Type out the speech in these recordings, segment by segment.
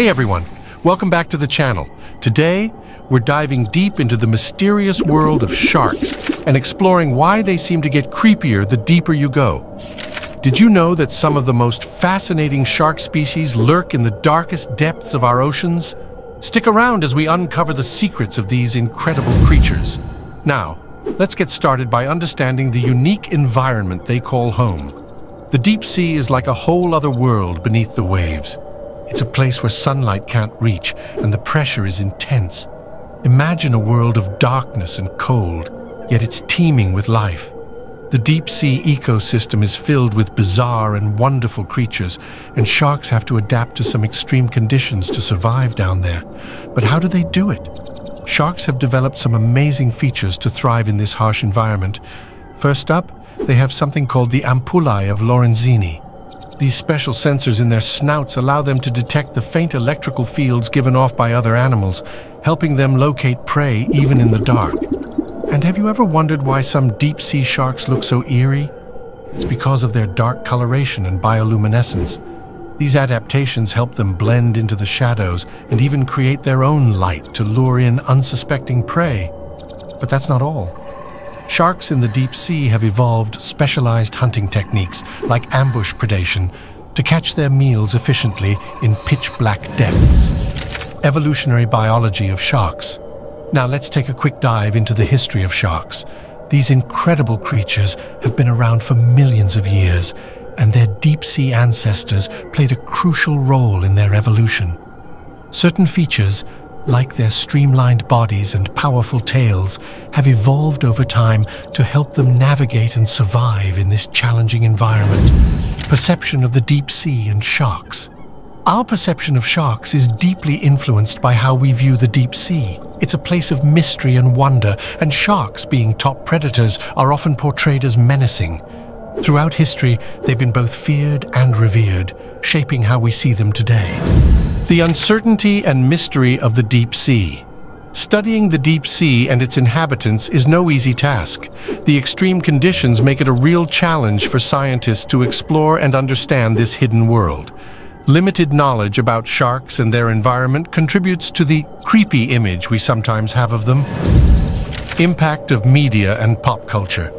Hey everyone, welcome back to the channel. Today, we're diving deep into the mysterious world of sharks and exploring why they seem to get creepier the deeper you go. Did you know that some of the most fascinating shark species lurk in the darkest depths of our oceans? Stick around as we uncover the secrets of these incredible creatures. Now, let's get started by understanding the unique environment they call home. The deep sea is like a whole other world beneath the waves. It's a place where sunlight can't reach and the pressure is intense. Imagine a world of darkness and cold, yet it's teeming with life. The deep sea ecosystem is filled with bizarre and wonderful creatures, and sharks have to adapt to some extreme conditions to survive down there. But how do they do it? Sharks have developed some amazing features to thrive in this harsh environment. First up, they have something called the ampullae of Lorenzini. These special sensors in their snouts allow them to detect the faint electrical fields given off by other animals, helping them locate prey even in the dark. And have you ever wondered why some deep-sea sharks look so eerie? It's because of their dark coloration and bioluminescence. These adaptations help them blend into the shadows and even create their own light to lure in unsuspecting prey. But that's not all. Sharks in the deep sea have evolved specialized hunting techniques like ambush predation to catch their meals efficiently in pitch-black depths. Evolutionary biology of sharks. Now let's take a quick dive into the history of sharks. These incredible creatures have been around for millions of years, and their deep-sea ancestors played a crucial role in their evolution. Certain features like their streamlined bodies and powerful tails, have evolved over time to help them navigate and survive in this challenging environment. Perception of the deep sea and sharks. Our perception of sharks is deeply influenced by how we view the deep sea. It's a place of mystery and wonder, and sharks, being top predators, are often portrayed as menacing. Throughout history, they've been both feared and revered, shaping how we see them today. The uncertainty and mystery of the deep sea. Studying the deep sea and its inhabitants is no easy task. The extreme conditions make it a real challenge for scientists to explore and understand this hidden world. Limited knowledge about sharks and their environment contributes to the creepy image we sometimes have of them. Impact of media and pop culture.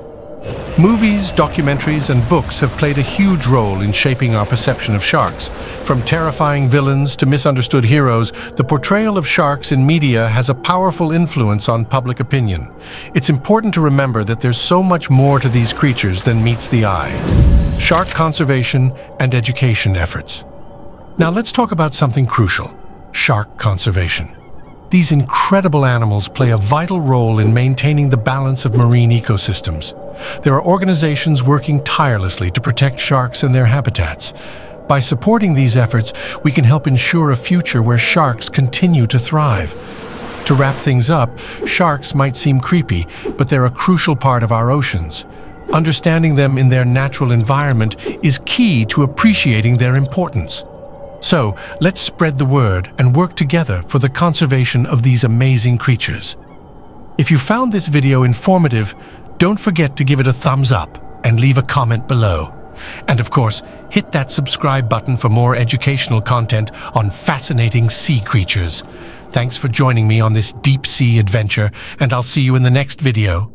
Movies, documentaries, and books have played a huge role in shaping our perception of sharks. From terrifying villains to misunderstood heroes, the portrayal of sharks in media has a powerful influence on public opinion. It's important to remember that there's so much more to these creatures than meets the eye. Shark conservation and education efforts. Now let's talk about something crucial, shark conservation. These incredible animals play a vital role in maintaining the balance of marine ecosystems. There are organizations working tirelessly to protect sharks and their habitats. By supporting these efforts, we can help ensure a future where sharks continue to thrive. To wrap things up, sharks might seem creepy, but they're a crucial part of our oceans. Understanding them in their natural environment is key to appreciating their importance. So, let's spread the word and work together for the conservation of these amazing creatures. If you found this video informative, don't forget to give it a thumbs up and leave a comment below. And of course, hit that subscribe button for more educational content on fascinating sea creatures. Thanks for joining me on this deep sea adventure, and I'll see you in the next video.